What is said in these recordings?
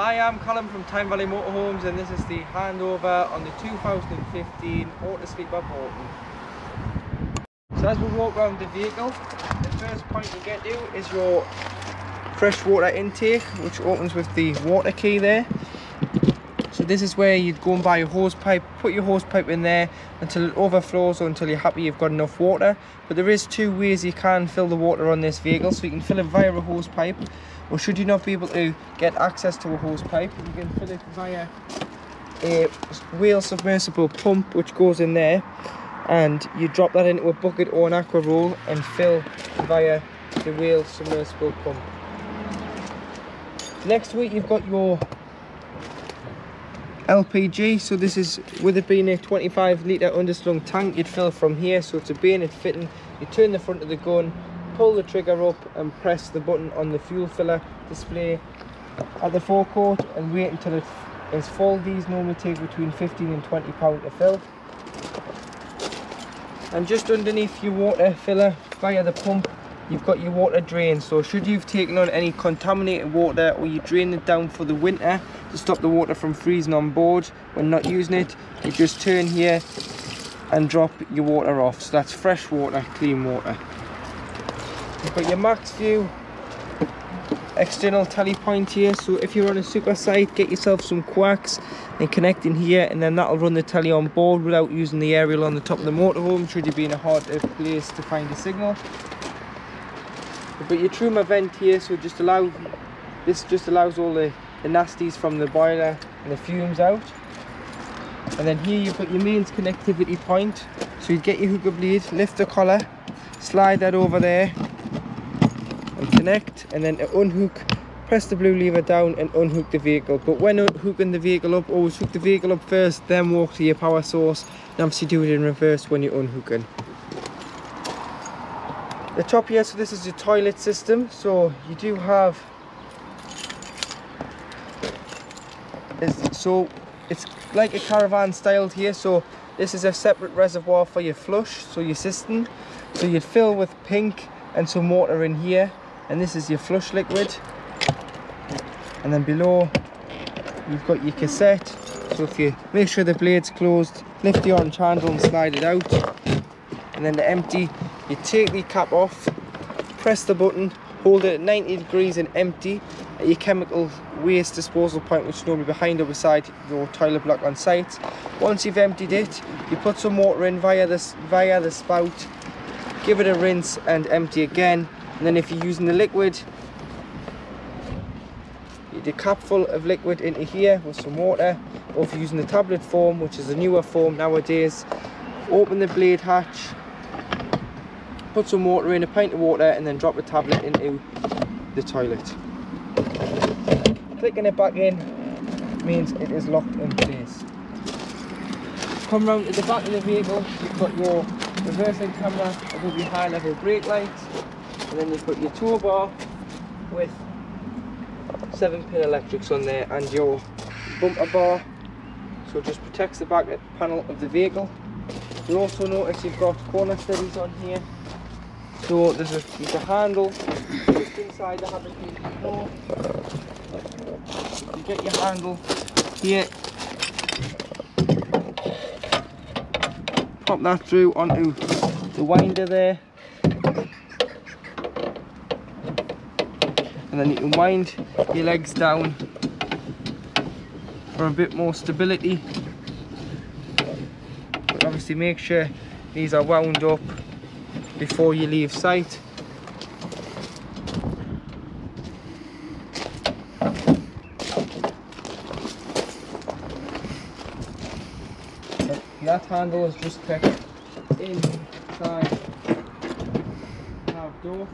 Hi, I'm Colin from Tyne Valley Motorhomes and this is the handover on the 2015 Auto Sleeper Bourton. So as we walk around the vehicle, the first point you get to is your fresh water intake which opens with the water key there. So this is where you'd go and buy a hose pipe, put your hose pipe in there until it overflows or until you're happy you've got enough water. But there is two ways you can fill the water on this vehicle. So you can fill it via a hose pipe or should you not be able to get access to a hose pipe, you can fill it via a Whale submersible pump which goes in there and you drop that into a bucket or an Aquaroll and fill via the Whale submersible pump. Next week you've got your LPG so this is with it being a 25 litre underslung tank you'd fill from here so it's a bayonet fitting you turn the front of the gun pull the trigger up and press the button on the fuel filler display at the forecourt and wait until it is full. These normally take between 15 and 20 pound to fill. And just underneath your water filler via the pump you've got your water drain. So should you've taken on any contaminated water or you drain it down for the winter to stop the water from freezing on board when not using it you just turn here and drop your water off. So that's fresh water clean water you've got your Maxview external tally point here so if you're on a super site get yourself some quacks and connect in here and then that'll run the tally on board without using the aerial on the top of the motorhome should you be in a hard place to find a signal. But your Truma vent here so just allow this just allows all the, the nasties from the boiler and the fumes out. And then here you've got your mains connectivity point so you get your hooker bleed lift the collar slide that over there and connect and then unhook press the blue lever down and unhook the vehicle. But when hooking the vehicle up always hook the vehicle up first then walk to your power source and obviously do it in reverse when you're unhooking. The top here so this is your toilet system. So you do have it's, so it's like a caravan styled here. So this is a separate reservoir for your flush so your cistern. So you'd fill with pink and some water in here and this is your flush liquid. And then below you've got your cassette. So if you make sure the blade's closed lift the orange handle and slide it out. And then the empty you take the cap off press the button hold it at 90 degrees and empty at your chemical waste disposal point which is normally behind or beside your toilet block on site. Once you've emptied it you put some water in via this via the spout. Give it a rinse and empty again and then if you're using the liquid you do cap full of liquid into here with some water or if you're using the tablet form which is a newer form nowadays open the blade hatch put some water in, a pint of water, and then drop the tablet into the toilet. Clicking it back in means it is locked in place. Come round to the back of the vehicle, you've got your reversing camera above your high level brake lights, and then you've got your tow bar with 7 pin electrics on there and your bumper bar so it just protects the back panel of the vehicle. You'll also notice you've got corner steadies on here so there's a, there's a handle just inside the habitation floor. You get your handle here. Pop that through onto the winder there. And then you can wind your legs down for a bit more stability. But obviously make sure these are wound up before you leave site. That handle is just kept inside have door.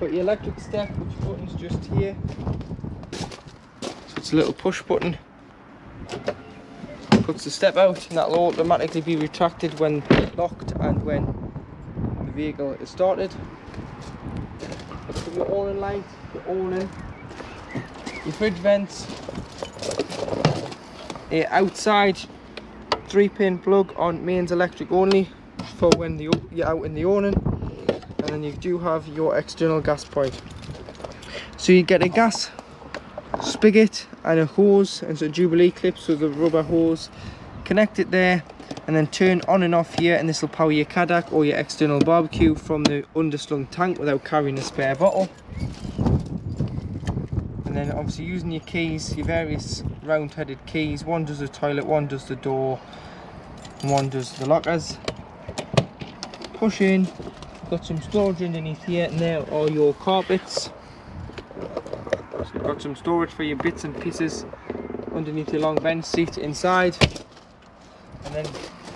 Got your electric step which button's just here. So it's a little push button puts the step out and that'll automatically be retracted when locked and when the vehicle is started. Put your awning light, your awning, your fridge vents, a outside three pin plug on mains electric only for when the, you're out in the awning you do have your external gas point. So you get a gas spigot and a hose and so jubilee clips with a rubber hose. Connect it there and then turn on and off here and this will power your Cadac or your external barbecue from the underslung tank without carrying a spare bottle. And then obviously using your keys your various round-headed keys. One does the toilet one does the door and one does the lockers. Push in got some storage underneath here. And there are your carpets. So you've got some storage for your bits and pieces underneath your long bench seat inside. And then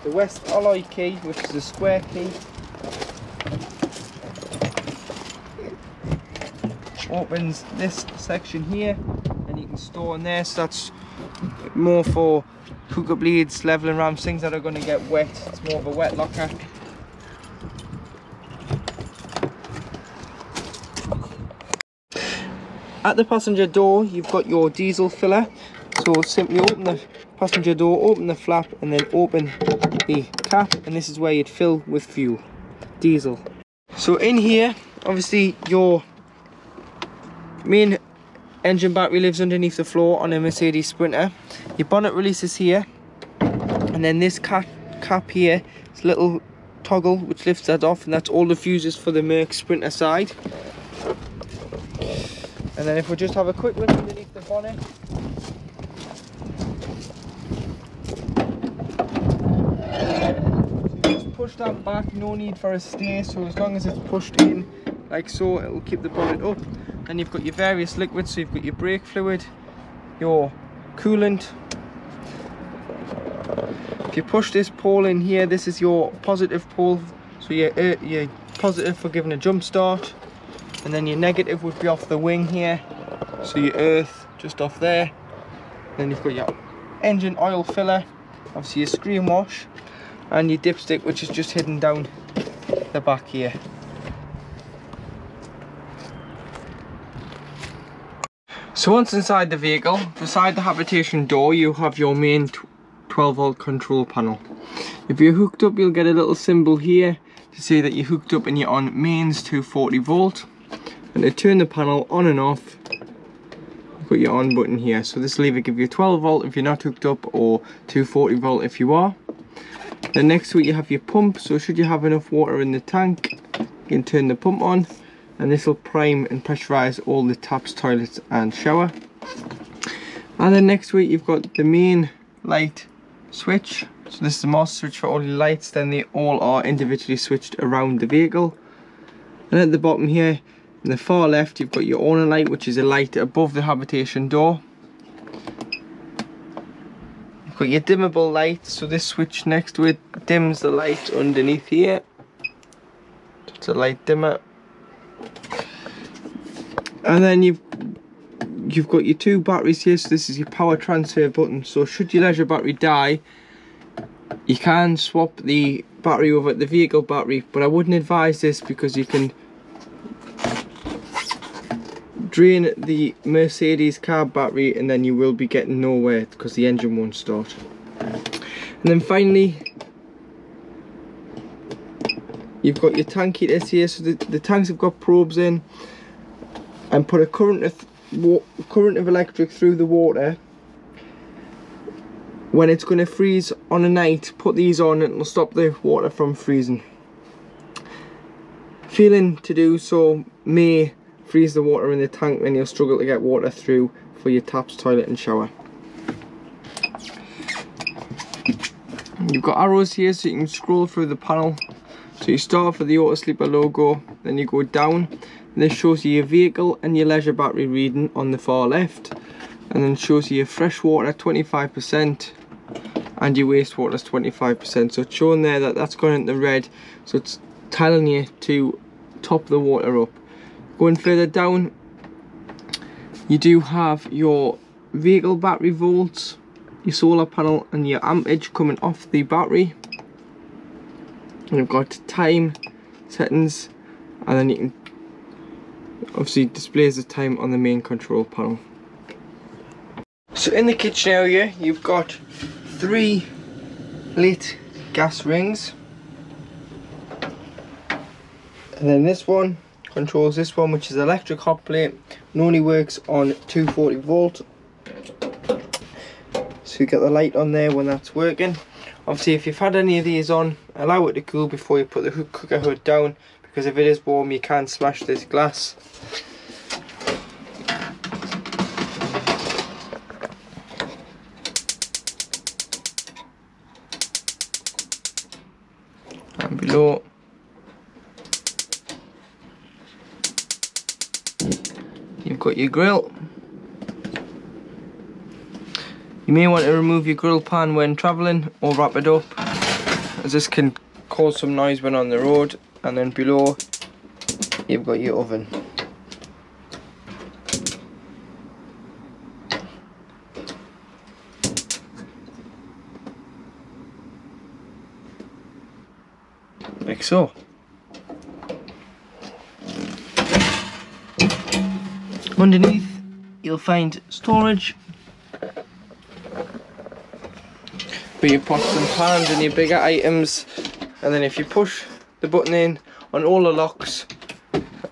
the West Alloy key which is a square key. Opens this section here and you can store in there. So that's more for hookah bleeds, leveling rams, things that are going to get wet. It's more of a wet locker. At the passenger door, you've got your diesel filler. So simply open the passenger door, open the flap, and then open the cap, and this is where you'd fill with fuel, diesel. So in here, obviously your main engine battery lives underneath the floor on a Mercedes Sprinter. Your bonnet releases here, and then this cap, cap here, this little toggle which lifts that off, and that's all the fuses for the Merc Sprinter side. And then if we just have a quick look underneath the bonnet, push that back, no need for a stay, so as long as it's pushed in like so, it will keep the bonnet up. Then you've got your various liquids, so you've got your brake fluid, your coolant. If you push this pole in here, this is your positive pole, so you're, uh, you're positive for giving a jump start and then your negative would be off the wing here. So your earth just off there. Then you've got your engine oil filler obviously your screen wash and your dipstick which is just hidden down the back here. So once inside the vehicle beside the habitation door you have your main 12 volt control panel. If you're hooked up you'll get a little symbol here to say that you're hooked up and you're on mains 240 volt and to turn the panel on and off you've got your on button here. So this lever either give you 12 volt if you're not hooked up or 240 volt if you are. Then next it you have your pump. So should you have enough water in the tank you can turn the pump on. And this will prime and pressurize all the taps toilets and shower. And then next it you've got the main light switch. So this is the master switch for all your lights. Then they all are individually switched around the vehicle. And at the bottom here in the far left you've got your owner light which is a light above the habitation door. You've got your dimmable light so this switch next to it dims the light underneath here. It's a light dimmer. And then you've you've got your two batteries here so this is your power transfer button so should your leisure battery die you can swap the battery over the vehicle battery but I wouldn't advise this because you can drain the Mercedes car battery and then you will be getting nowhere because the engine won't start. And then finally, you've got your tank heaters here. So the, the tanks have got probes in and put a current of, current of electric through the water. When it's going to freeze on a night, put these on and it'll stop the water from freezing. Feeling to do so may freeze the water in the tank then you'll struggle to get water through for your taps, toilet and shower. You've got arrows here so you can scroll through the panel. So you start for the Autosleeper logo, then you go down. This shows you your vehicle and your leisure battery reading on the far left. And then shows you your fresh water 25% and your wastewater is 25%. So it's showing there that that's going into red. So it's telling you to top the water up. Going further down, you do have your vehicle battery volts, your solar panel and your ampage coming off the battery. And you've got time settings and then you can obviously displays the time on the main control panel. So in the kitchen area you've got three lit gas rings and then this one controls this one which is electric hot plate. Normally works on 240 volt. So you get the light on there when that's working. Obviously if you've had any of these on allow it to cool before you put the cooker hood down because if it is warm you can smash this glass. And below you've got your grill you may want to remove your grill pan when travelling or wrap it up as this can cause some noise when on the road and then below you've got your oven. Like so. Underneath you'll find storage. For your pots and pans and your bigger items and then if you push the button in on all the locks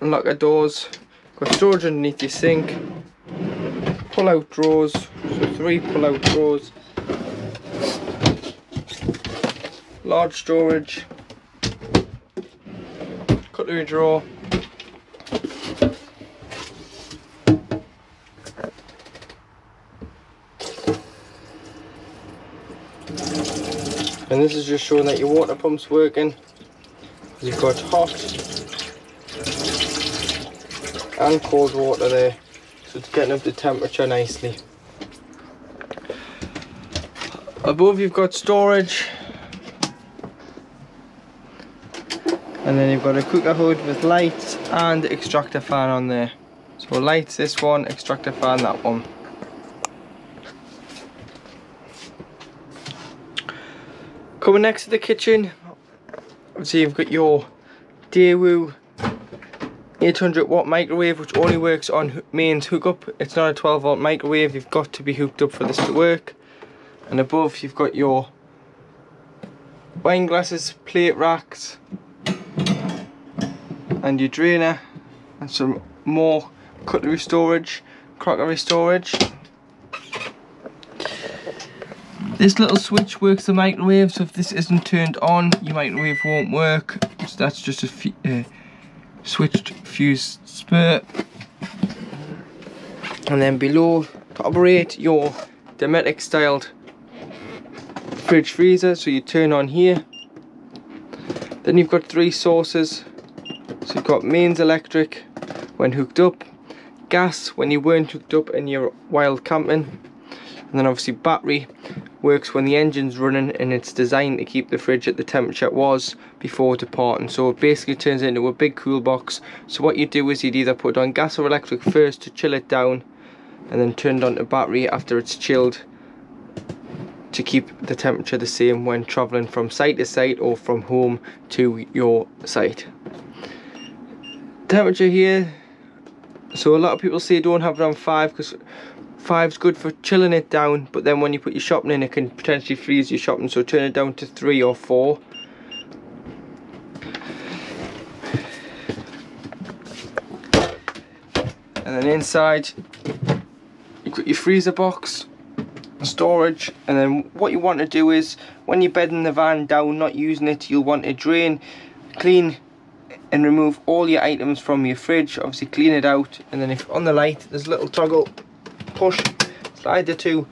unlock the doors got storage underneath your sink pull out drawers so three pull out drawers large storage cutlery drawer and this is just showing that your water pump's working. You've got hot and cold water there. So it's getting up the temperature nicely. Above you've got storage. And then you've got a cooker hood with lights and extractor fan on there. So lights this one extractor fan that one Coming next to the kitchen, obviously you've got your Daewoo 800 watt microwave which only works on mains hookup. It's not a 12 volt microwave, you've got to be hooked up for this to work. And above you've got your wine glasses, plate racks, and your drainer, and some more cutlery storage, crockery storage. This little switch works the microwave, so if this isn't turned on, your microwave won't work. So that's just a uh, switched fuse spur. And then below, to operate your Dometic styled fridge freezer, so you turn on here. Then you've got three sources. So you've got mains electric when hooked up, gas when you weren't hooked up and you're wild camping, and then obviously battery works when the engine's running and it's designed to keep the fridge at the temperature it was before departing. So it basically turns into a big cool box. So what you do is you'd either put on gas or electric first to chill it down and then turn it on to battery after it's chilled to keep the temperature the same when travelling from site to site or from home to your site. Temperature here. So a lot of people say don't have around 5 because Five's good for chilling it down, but then when you put your shopping in, it can potentially freeze your shopping, so turn it down to three or four. And then inside, you've got your freezer box, storage, and then what you want to do is, when you're bedding the van down, not using it, you'll want to drain, clean, and remove all your items from your fridge obviously clean it out and then if on the light there's a little toggle push, slide the two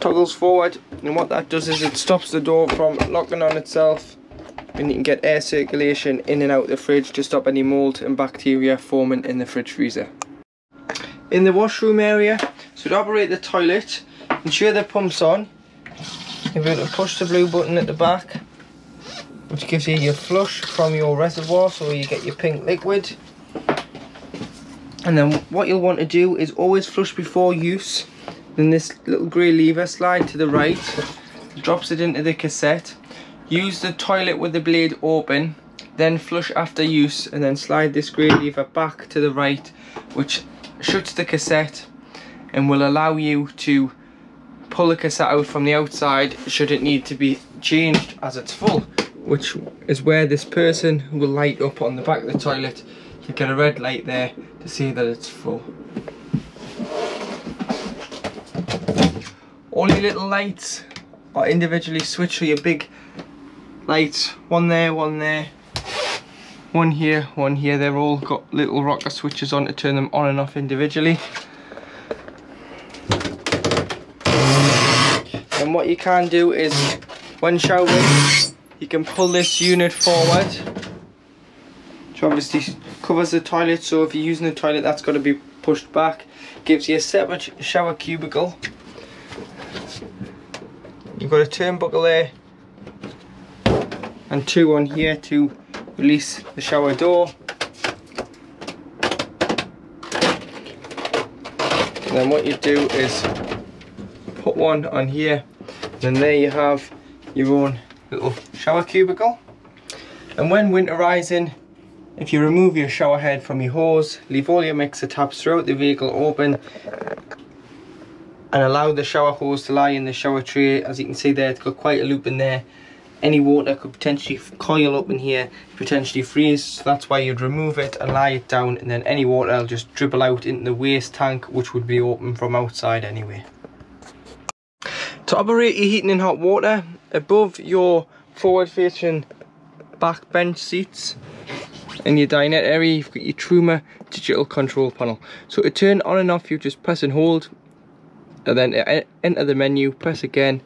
toggles forward and what that does is it stops the door from locking on itself and you can get air circulation in and out the fridge to stop any mold and bacteria forming in the fridge freezer. In the washroom area, so to operate the toilet, ensure the pump's on. You'll be able to push the blue button at the back which gives you your flush from your reservoir so you get your pink liquid and then what you'll want to do is always flush before use. Then this little grey lever slide to the right drops it into the cassette. Use the toilet with the blade open then flush after use and then slide this grey lever back to the right which shuts the cassette and will allow you to pull the cassette out from the outside should it need to be changed as it's full which is where this person will light up on the back of the toilet you get a red light there to see that it's full. all your little lights are individually switched. So your big lights one there one there one here one here. They're all got little rocker switches on to turn them on and off individually. And what you can do is when showering you can pull this unit forward which obviously covers the toilet so if you're using the toilet that's got to be pushed back. Gives you a separate shower cubicle. You've got a turnbuckle there. And two on here to release the shower door. And then what you do is put one on here. Then there you have your own little shower cubicle. And when winterizing if you remove your shower head from your hose leave all your mixer taps throughout the vehicle open and allow the shower hose to lie in the shower tray. As you can see there it's got quite a loop in there. Any water could potentially coil up in here potentially freeze so that's why you'd remove it and lie it down and then any water will just dribble out into the waste tank which would be open from outside anyway. To operate your heating and hot water above your forward facing back bench seats in your dinette area you've got your Truma digital control panel. So to turn on and off you just press and hold and then enter the menu press again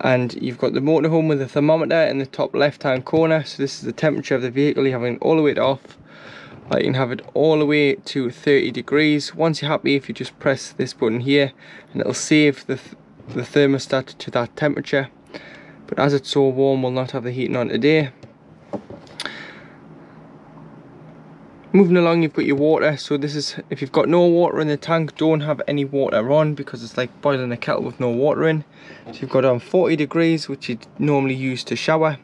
and you've got the motorhome with the thermometer in the top left hand corner. So this is the temperature of the vehicle. You have it all the way off. Uh, you can have it all the way to 30 degrees. Once you're happy if you just press this button here and it'll save the, th the thermostat to that temperature. But as it's so warm we'll not have the heating on today moving along you've got your water. So this is if you've got no water in the tank don't have any water on because it's like boiling a kettle with no water in. So you've got on 40 degrees which you normally use to shower.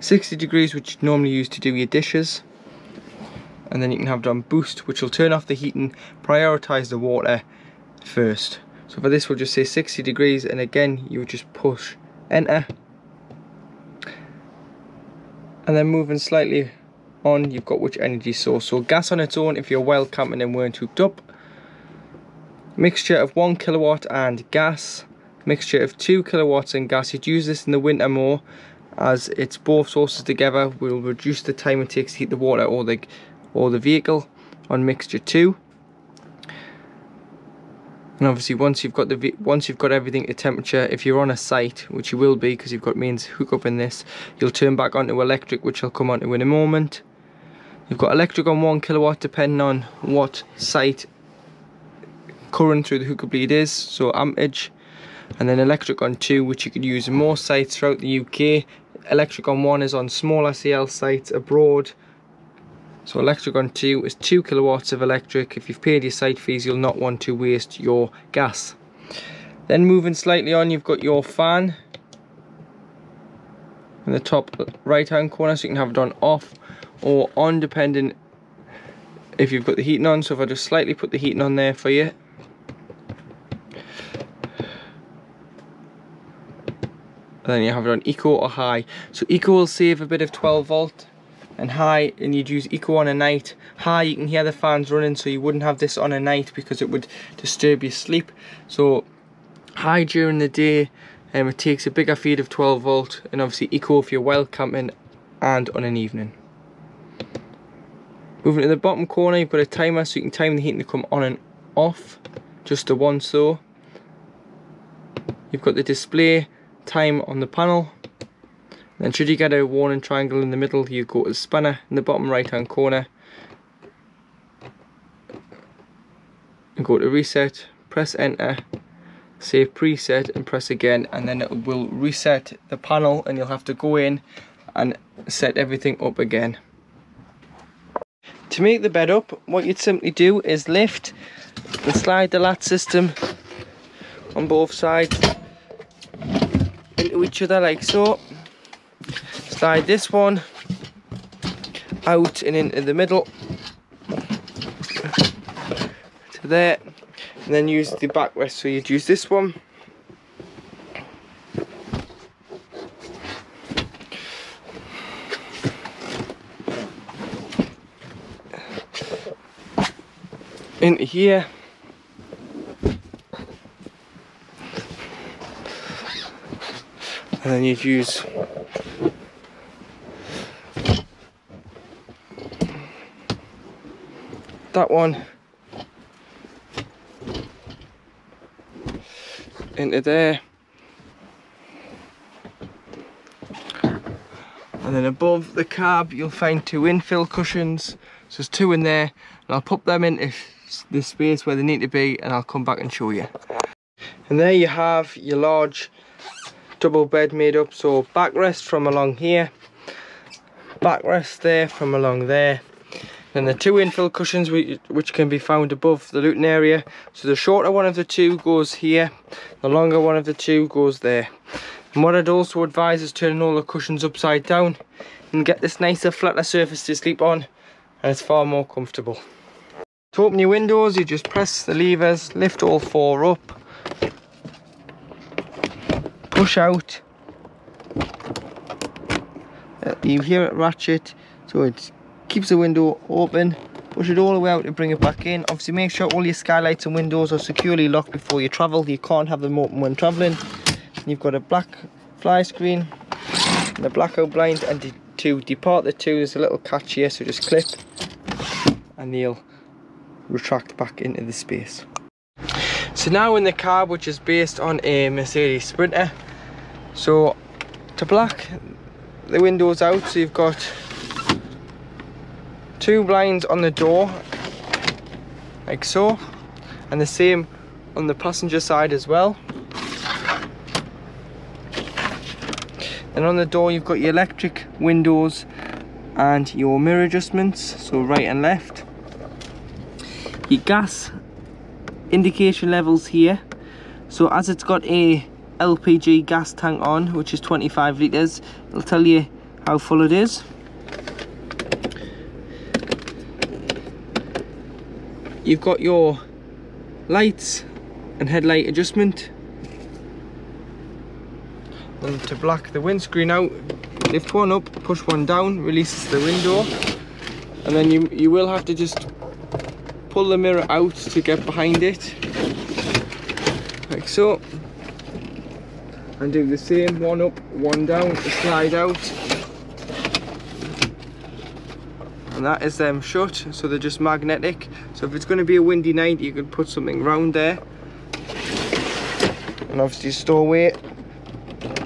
60 degrees which you normally use to do your dishes. And then you can have it on boost which will turn off the heating prioritize the water first. So for this we'll just say 60 degrees and again you would just push enter. And then moving slightly on. You've got which energy source? So gas on its own if you're well camping and weren't hooked up. Mixture of one kilowatt and gas. Mixture of two kilowatts and gas. You'd use this in the winter more as it's both sources together will reduce the time it takes to heat the water or the or the vehicle on mixture two. And obviously once you've got the once you've got everything to temperature if you're on a site which you will be because you've got mains hook up in this you'll turn back onto electric which I'll come on to in a moment you've got electric on one kilowatt depending on what site current through the hookup bleed is so ampage and then electric on two which you could use in more sites throughout the UK electric on one is on smaller CL sites abroad so electric on 2 is 2 kilowatts of electric. If you've paid your site fees, you'll not want to waste your gas. Then moving slightly on, you've got your fan in the top right hand corner, so you can have it on off or on depending if you've got the heating on. So if I just slightly put the heating on there for you. And then you have it on eco or high. So eco will save a bit of 12 volt and high and you'd use eco on a night high you can hear the fans running so you wouldn't have this on a night because it would disturb your sleep so high during the day um, it takes a bigger feed of 12 volt and obviously eco if you're well camping and on an evening moving to the bottom corner you've got a timer so you can time the heating to come on and off just the once so you've got the display time on the panel then should you get a warning triangle in the middle, you go to the spanner in the bottom right hand corner. And go to reset, press enter, save preset and press again and then it will reset the panel and you'll have to go in and set everything up again. To make the bed up, what you'd simply do is lift and slide the lat system on both sides into each other like so. Slide this one out and into the middle. To there. And then use the backrest so you'd use this one into here. And then you'd use that one into there. And then above the cab you'll find two infill cushions. So there's two in there and I'll pop them into the space where they need to be and I'll come back and show you. And there you have your large double bed made up. So backrest from along here backrest there from along there. Then the two infill cushions which can be found above the luton area. So the shorter one of the two goes here the longer one of the two goes there. And what I'd also advise is turning all the cushions upside down and get this nicer flatter surface to sleep on and it's far more comfortable to open your windows you just press the levers lift all four up push out. Uh, you hear it ratchet so it keeps the window open. Push it all the way out to bring it back in. Obviously make sure all your skylights and windows are securely locked before you travel. You can't have them open when traveling you've got a black fly screen a blackout blind and to depart the two. There's a little catch here so just clip and they'll retract back into the space. So now in the cab, which is based on a Mercedes Sprinter. So to black the windows out so you've got two blinds on the door like so and the same on the passenger side as well. And on the door you've got your electric windows and your mirror adjustments so right and left your gas indication levels here so as it's got a LPG gas tank on, which is 25 litres. It'll tell you how full it is. You've got your lights and headlight adjustment. And to black the windscreen out, lift one up, push one down, releases the window. And then you, you will have to just pull the mirror out to get behind it. Like so. And do the same one up one down slide out. And that is them shut so they're just magnetic. So if it's going to be a windy night you could put something round there. And obviously store weight.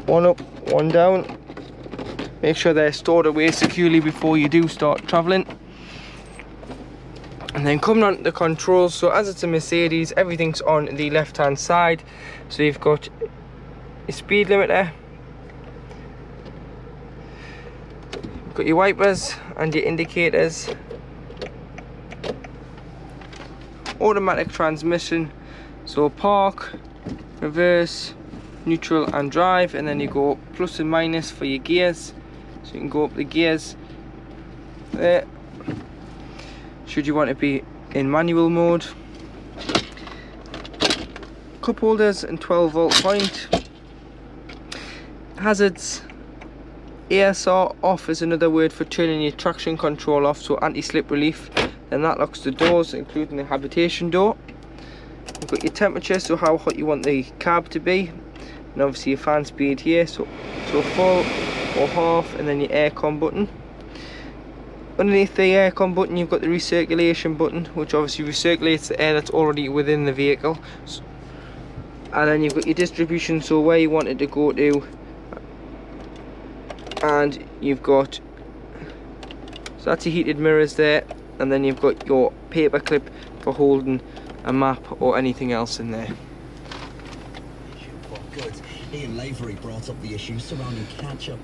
One up one down. Make sure they're stored away securely before you do start traveling and then coming on to the controls so as it's a mercedes everything's on the left hand side. So you've got your speed limiter You've got your wipers and your indicators automatic transmission so park reverse neutral and drive and then you go plus and minus for your gears. So you can go up the gears there should you want to be in manual mode? Cup holders and 12 volt point. Hazards. ASR off is another word for turning your traction control off so anti-slip relief. Then that locks the doors including the habitation door. You've got your temperature so how hot you want the cab to be. And obviously your fan speed here so so full or half and then your aircon button underneath the uh, aircon button you've got the recirculation button which obviously recirculates the air that's already within the vehicle and then you've got your distribution so where you want it to go to and you've got so that's your heated mirrors there and then you've got your paper clip for holding a map or anything else in there. Ian Lavery brought up the issues surrounding catch-up.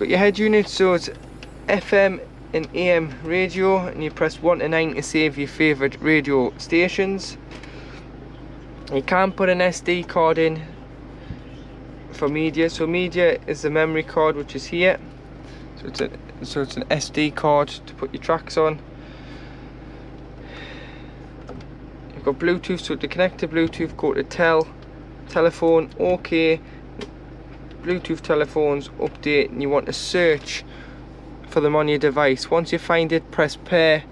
Got your head unit, so it's FM and AM radio, and you press 1 to 9 to save your favourite radio stations. You can put an SD card in for media. So media is the memory card which is here. So it's a so it's an SD card to put your tracks on. You've got Bluetooth, so to connect to Bluetooth, go to tel, telephone, OK, Bluetooth telephones, update, and you want to search for them on your device. Once you find it, press pair,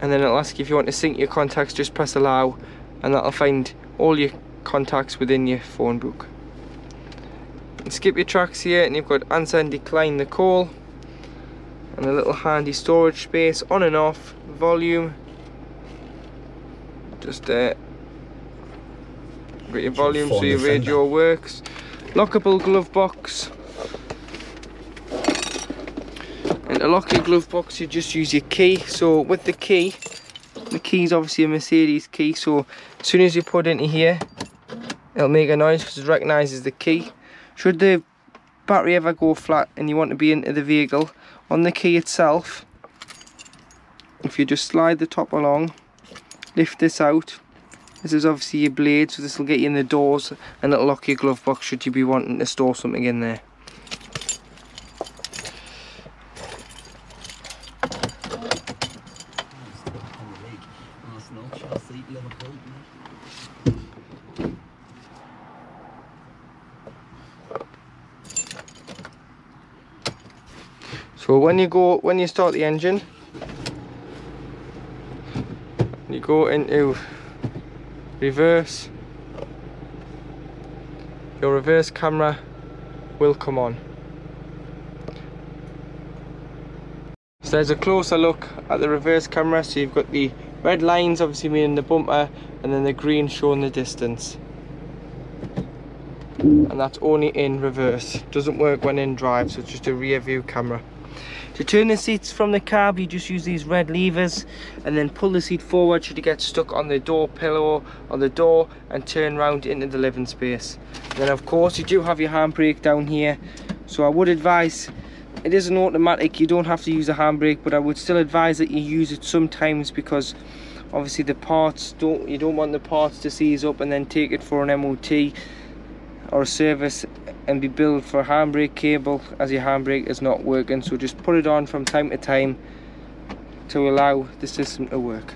and then it'll ask you if you want to sync your contacts, just press allow, and that'll find all your contacts within your phone book. You skip your tracks here and you've got answer and decline the call. And a little handy storage space on and off. Volume. Just uh, got your volume so your radio works lockable glove box. And to lock your glove box you just use your key. So with the key the key is obviously a Mercedes key so as soon as you put it into here it'll make a noise because it recognises the key. Should the battery ever go flat and you want to be into the vehicle on the key itself if you just slide the top along lift this out this is obviously your blade so this will get you in the doors and it'll lock your glove box should you be wanting to store something in there. So when you go, when you start the engine, you go into reverse, your reverse camera will come on. So there's a closer look at the reverse camera. So you've got the red lines obviously meaning the bumper and then the green showing the distance. And that's only in reverse. Doesn't work when in drive, so it's just a rear view camera. To turn the seats from the cab, you just use these red levers and then pull the seat forward should you get stuck on the door pillow on the door and turn round into the living space. And then of course you do have your handbrake down here. So I would advise, it is an automatic, you don't have to use a handbrake, but I would still advise that you use it sometimes because obviously the parts don't you don't want the parts to seize up and then take it for an MOT or a service and be billed for handbrake cable as your handbrake is not working. So just put it on from time to time to allow the system to work